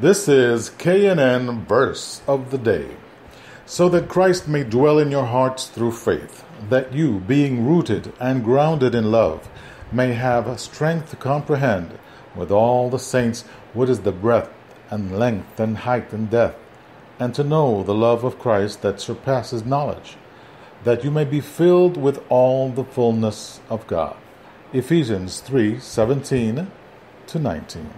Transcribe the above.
This is KNN Verse of the Day. So that Christ may dwell in your hearts through faith, that you, being rooted and grounded in love, may have strength to comprehend with all the saints what is the breadth and length and height and depth, and to know the love of Christ that surpasses knowledge, that you may be filled with all the fullness of God. Ephesians 3 17 to 19.